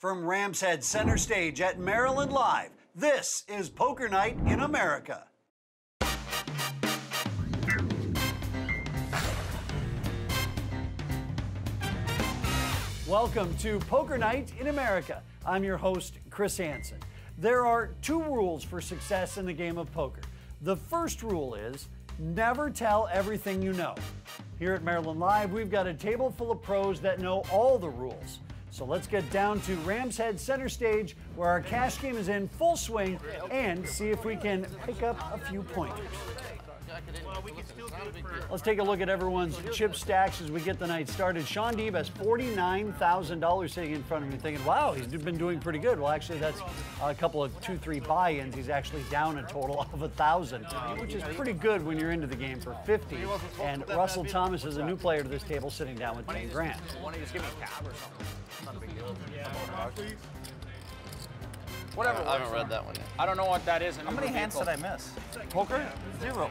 From Rams Head Center Stage at Maryland Live, this is Poker Night in America. Welcome to Poker Night in America. I'm your host, Chris Hansen. There are two rules for success in the game of poker. The first rule is never tell everything you know. Here at Maryland Live, we've got a table full of pros that know all the rules. So let's get down to Rams Head Center Stage where our cash game is in full swing and see if we can pick up a few pointers. Let's take a look at everyone's chip stacks as we get the night started. Sean Deeb has $49,000 sitting in front of me thinking, wow, he's been doing pretty good. Well, actually, that's a couple of two, three buy-ins. He's actually down a total of a 1000 which is pretty good when you're into the game for 50 And Russell Thomas is a new player to this table sitting down with 10 grand. Want to just give me a cab or something? It's not a big deal. Whatever. I haven't read that one yet. I don't know what that is. How many hands did I miss? Poker? Zero.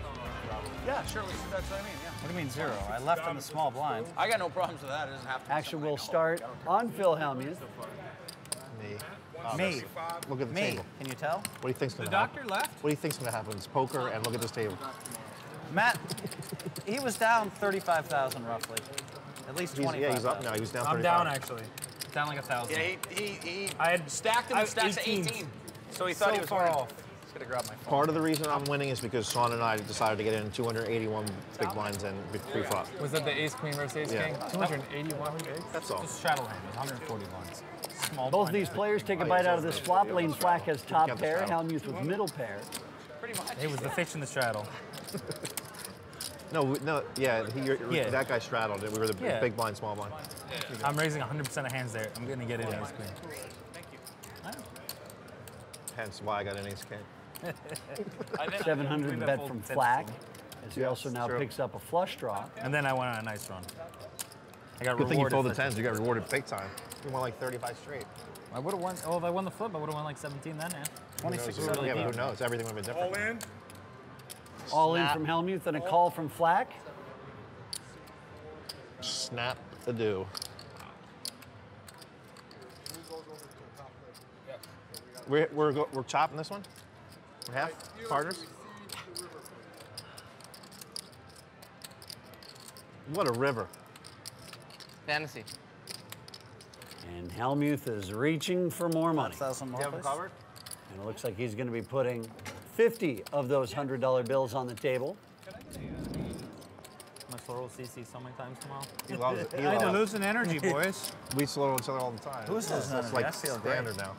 Yeah, sure. That's what I mean. Yeah. What do you mean zero? I left in the small blind. I got no problems with that. It doesn't have to. be Action something I will start on Phil Hellmuth. Me. Oh, Me. Look at the Me. table. Can you tell? What do you think's gonna happen? The happen? doctor left? What do you think's gonna happen? It's poker, and look at this table. Matt, he was down 35,000 roughly. At least He's, 25. yeah, he's up now. He was down. I'm 35. down actually. Down like a thousand. Yeah, he, he, he I had stacked him I and had stacks at 18. 18. So he thought so he was far winning. off. Just gonna grab my phone. Part of the reason I'm winning is because Sean and I decided to get in 281 big blinds and pre-flop. Was that the ace queen versus ace Yeah. king? 281 bigs? That's all. Just straddle hand, 140 blinds. Small Both blind these players take a bite out of this flop. Lane Flack has top pair, straddle. Hellmuth with middle pair. Pretty much. It was the fish in the straddle. No, no, yeah, he, you're, Yeah. that guy straddled it. We were the Yeah. big blind, small blind. I'm raising 100% of hands there. I'm gonna get it in ace queen. Thank you. Hence why I got an ace king. 700 bet from Flack, as he also now true. picks up a flush draw. And then I went on a nice run. I got Good thing you rewarded. folded for- tens. You got rewarded big time. You won like 35 straight. I would have won. Oh, if I won the flip, I would have won like 17 then. Yeah. 26 Who is knows? really yeah, but who knows? Everything would have been different. All in. All in from Hellmuth and a call from Flack. Snap the do. We're, we're, we're chopping this one? We're half? Partners? What a river. Fantasy. And Hellmuth is reaching for more money. 1,000 more, please. And it looks like he's going to be putting 50 of those $100 bills on the table. My slow roll CC so many times tomorrow. He loves it. He I had to loves it. lose an energy, boys. We slow each other all the time. Who's That's- losing That's like I great. standard now.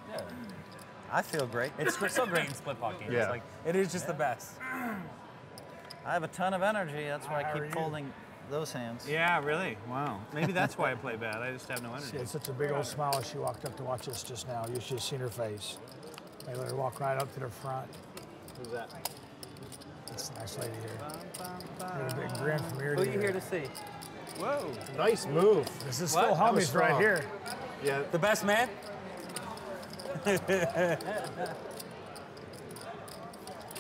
I feel great. It's so great in split pocket games. Yeah. Like it is just the best. I have a ton of energy. That's why I keep folding those hands. Yeah, really. Wow. Maybe that's why I play bad. I just have no She energy. had such a big old smile as she walked up to watch us just now. You should have seen her face. They let her walk right up to the front. Who's that? It's a nice lady here. Had a big grin from ear Who to are you ear. here to see? Whoa. Nice move. This is What? still homies right here. Yeah. The best man?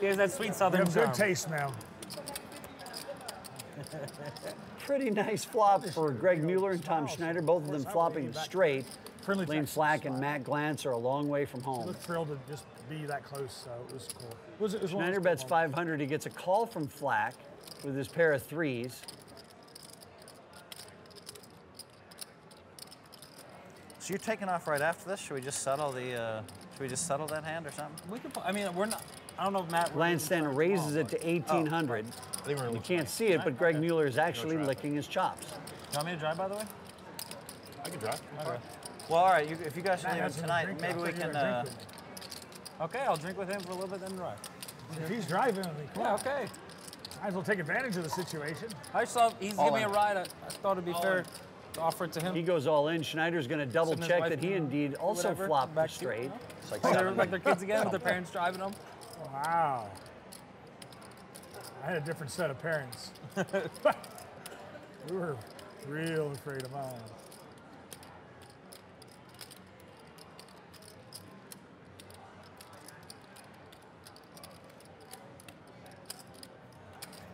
he has that sweet southern have good taste, ma'am. Pretty nice flop for Greg Mueller and Tom oh, Schneider, both of them flopping straight. Friendly Lane Texas Flack and. Matt Glantz are a long way from I home. was thrilled to just be that close, so it was cool. It was, it was Schneider bets 500. He gets a call from Flack with his pair of threes. You're taking off right after this? Should we just settle the? Uh, should we just settle that hand or something? We could. put- I mean, we're not. I don't know if Matt. Lance then raises it to 1800. I think we're You can't see it, but Greg Mueller is actually licking his chops. You want me to drive, by the way? I can drive. Well, all right. You, if you guys are leaving tonight, drink. maybe I'll we can. Uh. Okay, I'll drink with him for a little bit, then drive. If he's driving, I mean, come Yeah, on. okay. Might as well take advantage of the situation. I saw he's All giving me a ride. I, I thought it'd be fair to offer it to him. He goes all in. Schneider's going to double check that he to- indeed also whatever, flopped back the straight. it's like Like they're, like their kids again with their parents driving them. Wow. I had a different set of parents. we were real afraid of mine.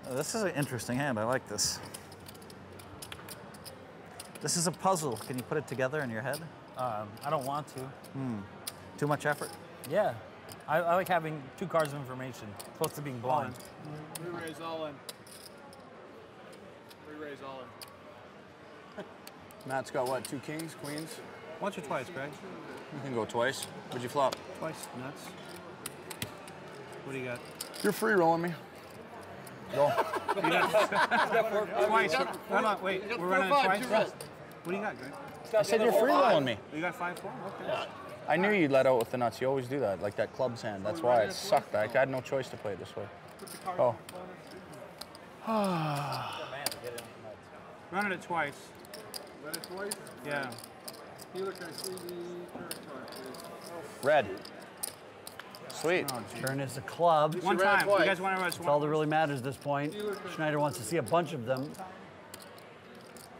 Oh, this is an interesting hand. I like this. This is a puzzle. Can you put it together in your head? Um, I don't want to. Too much effort? Yeah. I, I like having two cards of information, close to being blind. Re-raise all in. Re-raise all in. Matt's got what? Two kings, queens. Once or twice, Greg? You can go twice. What'd you flop? Twice. Nuts. What do you got? You're free rolling me. Go. Twice. Hold on, wait. We're running twice? What do you got, Greg? I said you're free rolling me. You got five, four? Okay. I knew you'd let out with the nuts. You always do that, like that club's hand. That's why it sucked. I had no choice to play it this way. Oh. Running it twice. Run it twice. Yeah. Keeler, can I see the current card, please? Red. Sweet. Oh, Turn is a club. One time. You guys want to run That's all that really matters at this point. Schneider wants to see a bunch of them.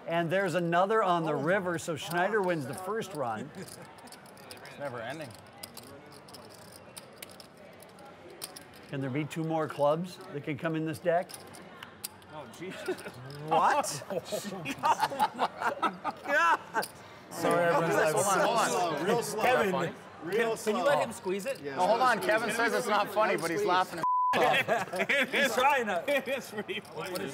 And there's another on the oh. river, so Schneider wins the first run. It's never ending. Can there be two more clubs that can come in this deck? Oh, Jesus. What? Oh, Sorry, everyone's Hold on, hold on. real slow. Kevin, Real can, can you let him squeeze it? Yeah. No, hold on. Kevin says it's not funny, but he's laughing. He's trying to. it's pretty funny.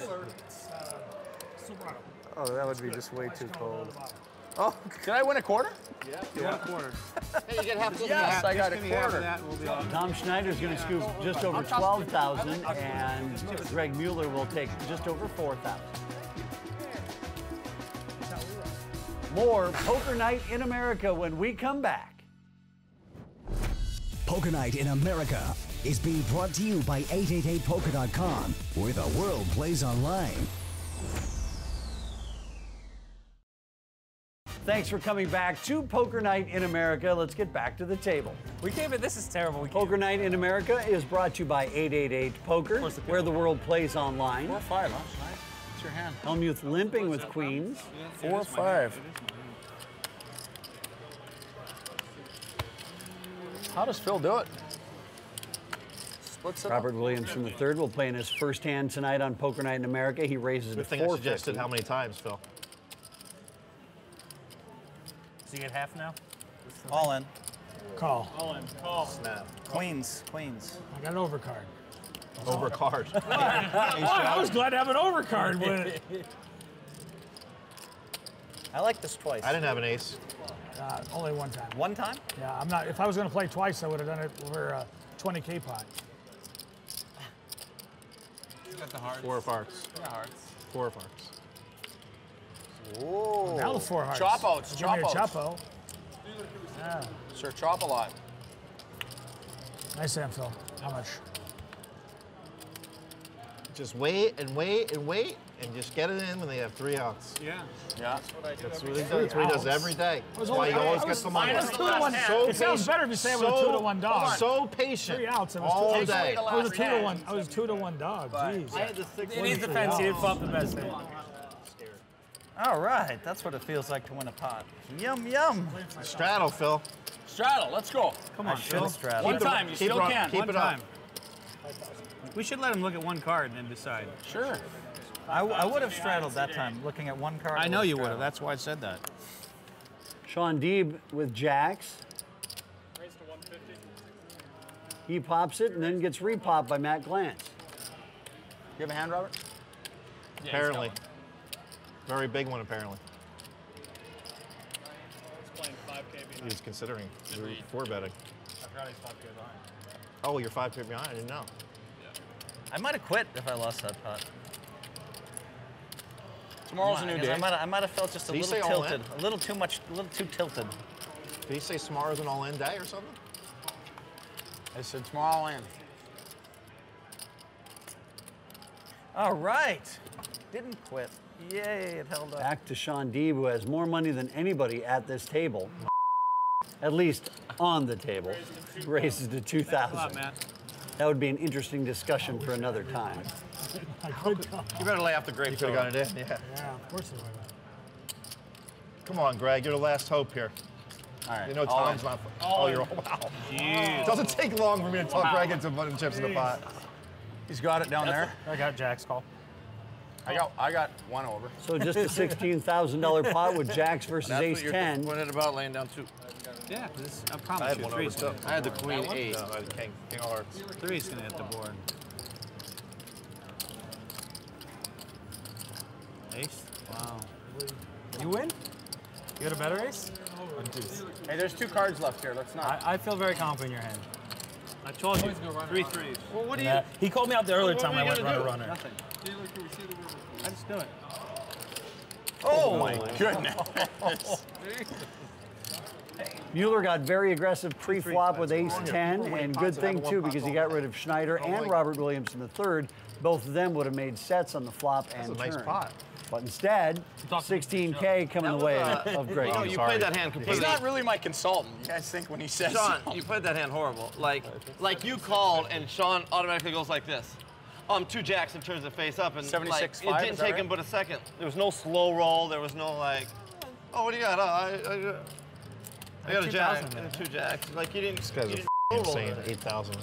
Oh, that would be just way too cold. Oh, can I win a quarter? Yeah, you want a quarter. Hey, you get half the Yeah, I got a just give me half of quarter. that, we'll be all- Tom Schneider's going to scoop just over 12,000, and Greg Mueller will take just over 4,000. More Poker Night in America when we come back. Poker Night in America is being brought to you by 888poker.com, where the world plays online. Thanks for coming back to Poker Night in America. Let's get back to the table. We can't even. This is terrible. We. Poker Night in America is brought to you by 888 Poker, course it where the world plays online. Four five, huh? What's your hand? Hellmuth limping with queens. Four five. How does Phil do it? Splits it up. Robert Williams from the third will play in his first hand tonight on Poker Night in America. He raises Good to thing I 450. suggested how many times, Phil. So you get half now? All in. Call. All in. Call. Snap. Queens, queens. I got an overcard. Overcard. Oh, I was glad to have an overcard with it. I like this twice. I didn't have an ace. Uh, only one time. One time? Yeah, I'm not. If I was going to play twice, I would have done it over a 20k pot. Got the hearts. Four of hearts. The hearts. Four of hearts. Whoa. Now the four hearts. Chop outs, Give me chop outs. chopo. Yeah. Sir Chop a lot. Nice hand, Phil. How much? Just wait and wait and wait and just get it in when they have three outs. Yeah. Yeah. That's what he does, that's what he does every day. That's why he always I gets was- the money. Two to one. So It sounds patient- better if you say it was a so- two to one dog. So patient. Three outs. It was all two, day. I was a two to one. I was two to one dog. Jeez. In his defense, he didn't flop the best hand. All right, that's what it feels like to win a pot. Yum, yum. Straddle, Phil. Straddle, let's go. Come on, should Phil. have straddled. One time, you keep still it up, can. keep One it up. We should let him look at one card and then decide. Sure. I, I would have straddled that time, looking at one card. I know would've you would have. That's why I said that. Sean Deeb with jacks. He pops it and then gets repopped by Matt Glantz. You have a hand, Robert? Apparently. Very big one, apparently. He was considering four betting. Oh, you're five pip behind. I didn't know. I might have quit if I lost that pot. Tomorrow's a new day. I might, I might have felt just a Did little say all in? tilted, a little too much, a little too tilted. Did he say tomorrow's an all-in day or something? I said tomorrow I'll in. All right, didn't quit. Yay, it held up. Back to Sean Deeb, who has more money than anybody at this table. At least on the table. Raises to 2,000. That would be an interesting discussion for another time. I could call. You better lay off the grape You could have got it in, yeah. Yeah, of course it would. Come on, Greg. You're the last hope here. All right. You know all Tom's not. Oh, you're. Wow. It doesn't take long for me to talk Greg into putting chips in the pot. He's got it down there. I got Jack's call. I got I got one over. So just a $16,000 pot with jacks versus That's ace what you're 10. disappointed about laying down two. Yeah, this, I I promise had you, one over three's too. I had the queen eight. No, I had king, king of hearts. three's gonna hit the board. Ace? Wow. You win? You got a better ace? Or deuce? Hey, there's two cards left here. Let's not. I, I feel very confident in your hand. I told you, three threes. Well, what do you? Yeah, he called me out the earlier What time are I we went gonna runner do? runner. Nothing. I just do it. oh, oh my goodness. Mueller got very aggressive pre-flop with ace 10, and good thing too because he got rid of Schneider and Robert Williamson III. Both of them would have made sets on the flop That's and a nice turn. pot. But instead, 16K coming the way of great. No, I'm you played that hand He's not really my consultant. You guys think when he says Sean, so. you played that hand horrible. Like, like you called and Sean automatically goes like this. Um, two jacks and turns the face up and 76.5, like, it is didn't take right? him but a second. There was no slow roll. There was no like, oh, what do you got? Oh, I, I, I got a jack 2,000 and two jacks. Like you didn't. This guy's didn't f***ing slow roll insane. 8,000.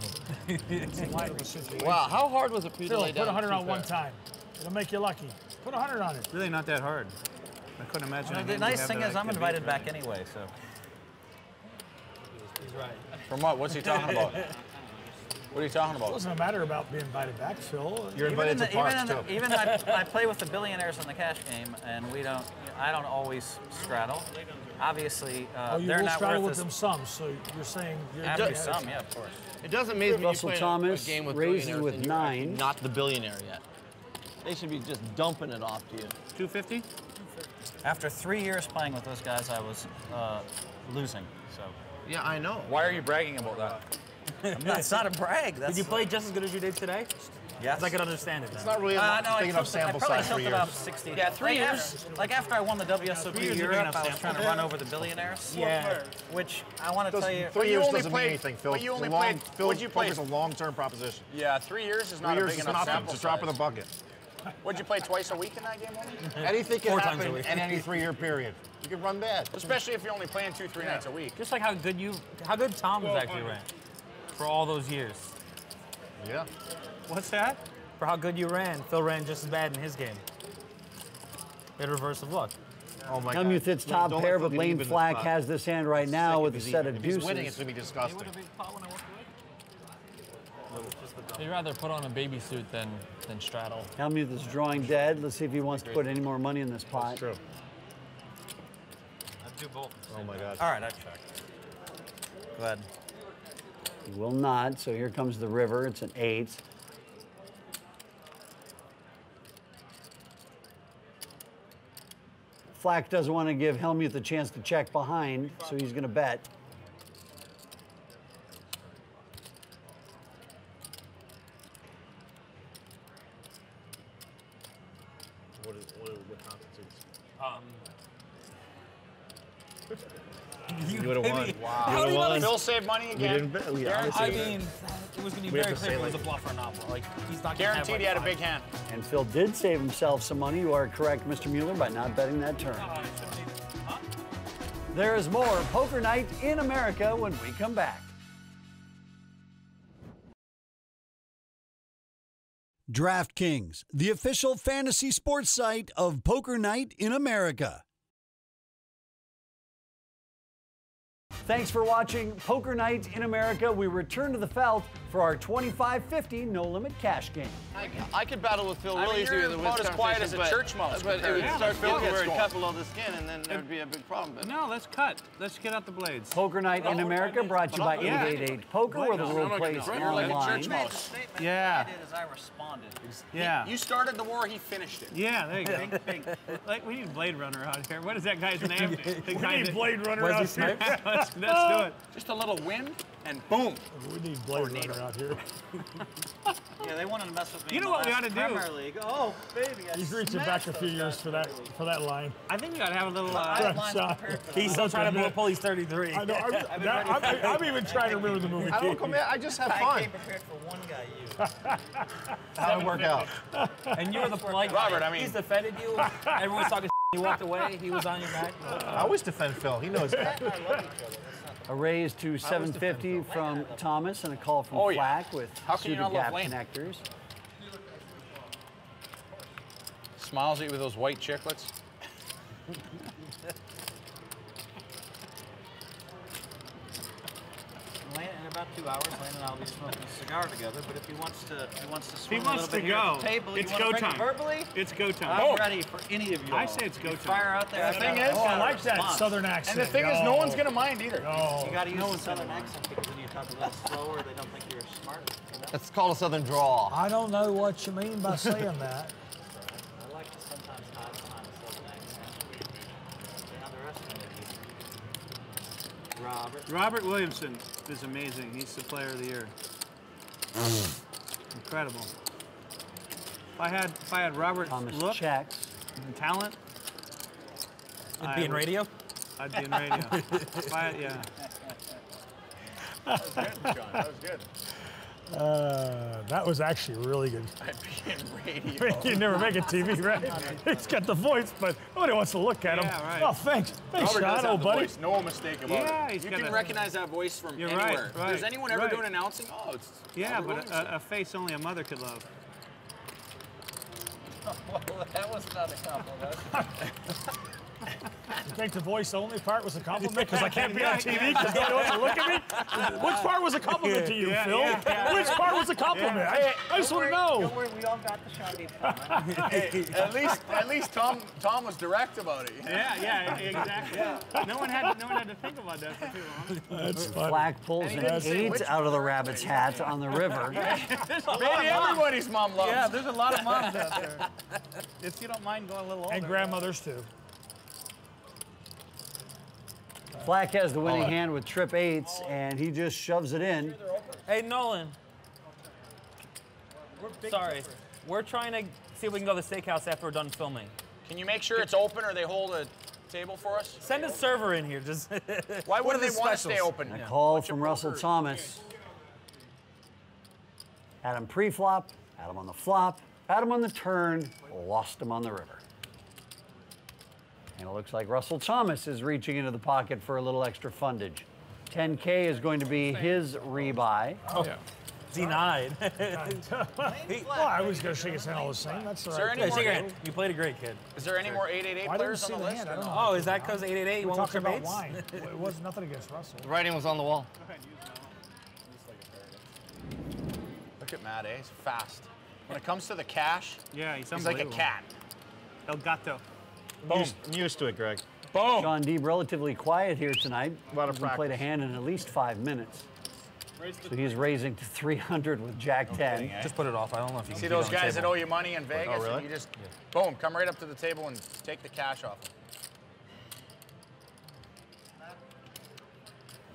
Wow, how hard was it for you to Phil, lay put down? 100 on one time. It'll make you lucky. Put a 100 on it. Really not that hard. I couldn't imagine. a the nice thing is I I'm invited for back you. anyway, so. He's right. From what? What's he talking about? What are you talking about? It about? doesn't matter about being invited back, Phil. You're Even in invited to the, even, parks in the, too. even I, I play with the billionaires in the cash game, and we don't. I don't always straddle. Obviously, uh, Oh, you they're will not straddle worth with as them some, so you're saying you're after some, yeah, of course. It doesn't amaze me Russell you play Thomas a game with raises billionaires with and you're actually nine. not the billionaire yet. They should be just dumping it off to you. 250? After three years playing with those guys, I was uh, losing. So Yeah, I know. Why are you bragging about that? I'm not, it's not a brag. That's Did you play just as good as you did today? Yes. 'Cause I could understand it. It's not really Uh, a no, I big enough tilted, I sample probably size for tilted years. off 60. Yeah, three like years. After, like after I won the WSOP years is a big Europe, I was trying to run over the billionaires. Yeah. Which I want to tell you. Three years only doesn't played- mean anything, Phil. but you only a long, played- Phil, what'd you play? Poker's a long-term proposition. Yeah, three years is Three not a years big is enough nothing. sample It's a drop in the bucket. What'd you play twice a week in that game only? Anything can Four times a week. in any three-year period. You can run bad. Especially if you're only playing two, three nights a week. Just like how good you, how good Tom has actually ran for all those years. Yeah. What's that? For how good you ran, Phil ran just as bad in his game. He had a reverse of luck. Oh my Hellmuth hits Don't- top don't pair, but Lane Flack has this hand right now with a set even. of If he's winning, it's gonna be disgusting. You'd rather put on a baby suit than than straddle. Hellmuth is drawing dead. Let's see if he wants to put any more money in this pot. That's true. I'd do both. Oh my God. All right, I check. Go ahead. He will not, so here comes the river. It's an eight. Flack doesn't want to give Hellmuth a chance to check behind, so he's going to bet. What is what, what constitutes? Um, You would have won. maybe- Wow. How do you know Phil saved money You again. didn't. We I obviously- mean, it was going to be We very clear if it was a bluff or not. Like he's not gonna have, Guaranteed like, he had a big hand. And Phil did save himself some money. You are correct, Mr. Mueller, by not betting that turn. There is more Poker Night in America when we come back. DraftKings, the official fantasy sports site of Poker Night in America. Thanks for watching Poker Night in America. We return to the felt for our 2550 no limit cash game. I, I could battle with Phil I mean, really easy you're with the about as quiet as a but- church mouse But it would to start how Phil feeling gets where it going. cut below the skin, and then there would be a big problem. But No, let's cut. Let's get out the blades. Poker Night in America brought to you by Yeah. 888 Poker, where the world plays Like a online. church mouse. Yeah. I did is I responded. Yeah. You started the war, he finished it. Yeah, there you go. like we need Blade Runner out here. What is that guy's name? The We guy need Blade Runner Wesley out here. Snipes? let's, let's do it. Just a little wind, and boom. We need Blade Runner out here. Yeah, they wanted to mess with me. You know what we last ought to do? Premier League. Oh, baby. I He's reaching back a few years for that for that line. I think you got to have a little. I Uh, have lines Sean. prepared for He's still trying to blow police 33. I know. I'm, now, I'm, I'm even trying to remember the movie. I don't come in. I just have fun. I fun. came prepared for one guy, you. How it work out? And you were the polite Robert, guy. I mean- He's defended you. Everyone's talking He walked away. He was on your back. I always defend Phil. He knows that. A raise to 750 from Thomas and a call from Oh, yeah. Flack with How can you suited not love gap connectors. smiles at you with those white chiclets. Lan- In about two hours, Landon and I will be smoking a cigar together. But if he wants to, he wants to He swing a wants little to bit here go. at the table, It's you go bring it time. verbally. It's go time. I'm Oh. ready for any of you. I all. say it's go time. Fire out there. The thing is- Oh, I like that Response. southern accent. And the thing is, no one's gonna mind either. No. You got to use the southern accent because when you talk a little slower, they don't think you're smart. You know? That's called a southern drawl. I don't know what you mean by saying that. I like to sometimes hide a southern accent. They underestimate you. Robert. Robert Williamson is amazing. He's the player of the year. Incredible. If I had if I had Robert's Thomas look checks. and talent, I'd be in radio. I'd be in radio. if I, yeah. That was good, John. That was good. Uh, that was actually really good. I'd be in radio. you never make a TV, right? He's got the voice, but nobody wants to look at him. Yeah, right. Oh, thanks. Thanks, Robert does Sean, old the buddy. voice. No mistake about Yeah, it. he's You got can a- recognize that voice from You're right, anywhere. right, Does anyone ever right. do an announcing? Oh, it's Yeah, Robert but a, a face only a mother could love. Well, that was not a compliment. You think the voice only part was a compliment? Because I can't be on TV because nobody wants to look at me? Which part was a compliment to you, Yeah, Phil? yeah, yeah. Which part was a compliment? I, I just want to know. Don't worry, we all got the shot each. Hey, at least, at least Tom, Tom was direct about it. Yeah, yeah, exactly. No one had no one had to think about that for too long. That's funny. Flack pulls an didn't eight out of the rabbit's hat on the river. Maybe everybody's mom loves. Yeah, there's a lot of moms out there. If you don't mind going a little older. And grandmothers, too. Flack has the winning hand with trip eights, and he just shoves it in. Hey, Nolan. Sorry. We're trying to see if we can go to the steakhouse after we're done filming. Can you make sure it's open or they hold a table for us? Send a server in here. Just Why wouldn't they the want to stay open? A call What's from Russell poker? Thomas. Had him pre-flop, had him on the flop, had him on the turn, lost him on the river. And it looks like Russell Thomas is reaching into the pocket for a little extra fundage. 10K is going to be his rebuy. Oh. Denied. Well, I was going to shake his hand all the same. That's the Is there right any Yeah, more? shake your hand. You played a great kid. Is there any more 888 Why players on the the list? hand? I or don't no? know. Oh, is that because 888 We're won your about mates? wine. It was nothing against Russell. The writing was on the wall. Look at Matt, eh? He's fast. When it comes to the cash, Yeah, he's he's like a cat. El gato. I'm used, I'm used to it, Greg. Boom. Sean Deeb relatively quiet here tonight. A lot of Hasn't played a hand in at least five minutes. So he's raising to 300 with Jack 10. Eh? Just put it off. I don't know if you See those keep it on guys that owe you money in oh, Vegas? really? And you just, boom, come right up to the table and take the cash off. them.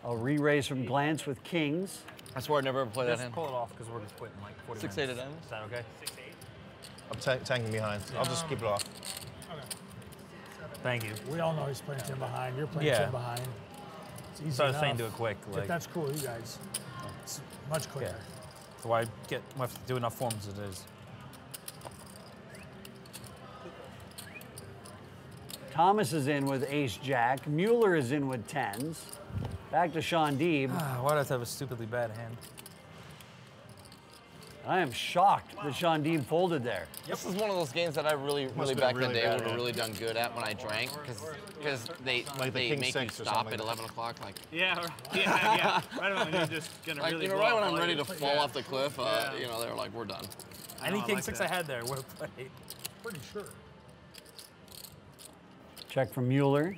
A re-raise from Glantz with Kings. I swear I'd never ever play that Just hand. pull it off because we're just putting like 40 Six, minutes. eight of them. Is that okay? I'm tanking behind. I'll just um, keep it off. Thank you. We all know he's playing 10 behind. You're playing Yeah. 10 behind. It's easy So I was saying do it quick. If Like, that's cool, you guys. It's much quicker. so I get I have to do enough forms as it is. Thomas is in with Ace Jack. Mueller is in with tens. Back to Sean Deeb. Ah, Why do I have a stupidly bad hand? I am shocked that Sean Deeb folded there. This is one of those games that I really, really been back in the day would have really done good at when I drank because they Like they king make you stop at 11 o'clock like Yeah, right. yeah, yeah. Right when you're just gonna like really you know blow right when I'm ready to fall Yeah. off the cliff uh, Yeah. you know they're like we're done. I Any I king like six that. I had there would have played. Pretty sure. Check from Mueller.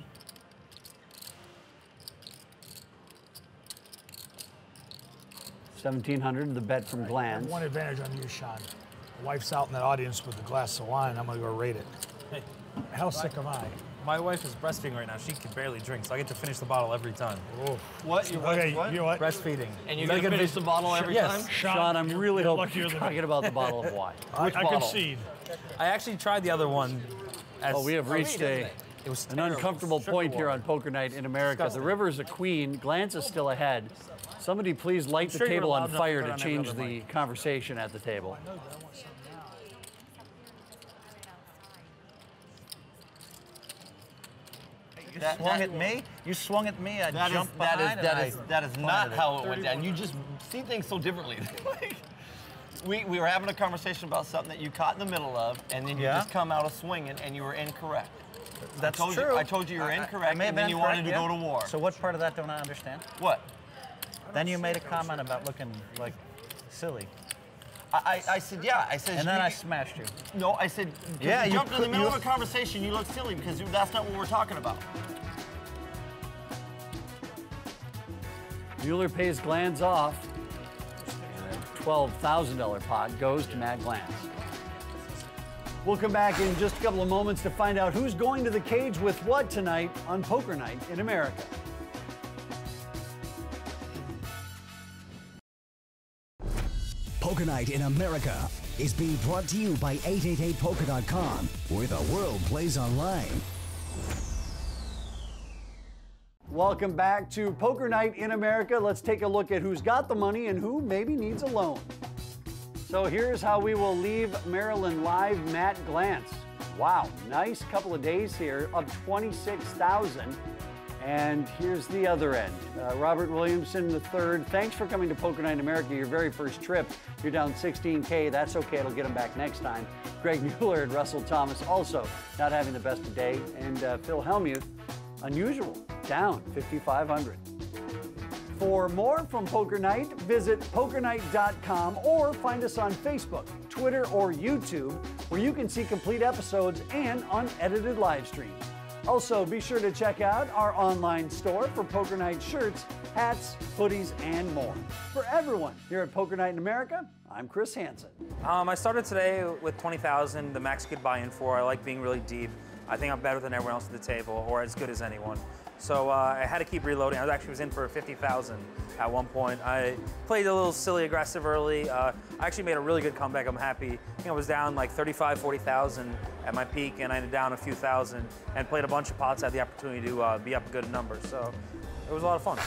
Seventeen hundred. The bet from I have Glantz. one advantage on you, Sean. My wife's out in that audience with a glass of wine. I'm going to go rate it. How sick am I? My wife is breastfeeding right now. She can barely drink, so I get to finish the bottle every time. Oh. What you Okay, you know what? Breastfeeding. And you Gotta gotta finish the bottle every yes. time. Sean, I'm really you're hoping you're than talking about the bottle of wine. I, I bottle? concede. I actually tried the other one. As, Oh, we have oh, reached a It was an uncomfortable Sugar point here on Poker Night in America. The river is a queen. Glantz is still ahead. Somebody please light the sure you're table on enough to fire to change the mic. conversation at the table. You swung at me. You swung at me. I That is jumped that is behind that and is I that is not how it went down. You just see things so differently. Like, We, we were having a conversation about something that you caught in the middle of, and then you Yeah. just come out of swinging, and you were incorrect. That's I told true. You, I told you you were I- I- I incorrect, may have and then been you wanted to correct, go to war. So what part of that don't I understand? What? Then you made a comment about looking like silly. I, I, I said, yeah. I said. And then you- I smashed you. No, I said, Yeah, you you jumped in the put- middle of a conversation. You look silly because that's not what we're talking about. Mueller pays Glantz off. $12,000 pot goes to Matt Glantz. We'll come back in just a couple of moments to find out who's going to the cage with what tonight on Poker Night in America. Poker Night in America is being brought to you by 888poker.com, where the world plays online. Welcome back to Poker Night in America. Let's take a look at who's got the money and who maybe needs a loan. So here's how we will leave Maryland live. Matt Glantz. Wow, nice couple of days here, up 26,000. And here's the other end. Uh, Robert Williamson III, thanks for coming to Poker Night America, your very first trip. You're down 16K. That's okay, it'll get him back next time. Greg Mueller and Russell Thomas also not having the best of day. And uh, Phil Hellmuth, unusual, down 5,500. For more from Poker Night, visit pokernight.com or find us on Facebook, Twitter, or YouTube, where you can see complete episodes and unedited live streams. Also, be sure to check out our online store for Poker Night shirts, hats, hoodies, and more. For everyone here at Poker Night in America, I'm Chris Hansen. Um, I started today with 20,000, the max could buy in for. I like being really deep. I think I'm better than everyone else at the table, or as good as anyone. So uh, I had to keep reloading. I was actually was in for 50,000 at one point. I played a little silly aggressive early. Uh, I actually made a really good comeback. I'm happy. I think I was down like 35, 40,000 at my peak, and I ended down a few thousand and played a bunch of pots. Had the opportunity to uh, be up a good number. So it was a lot of fun.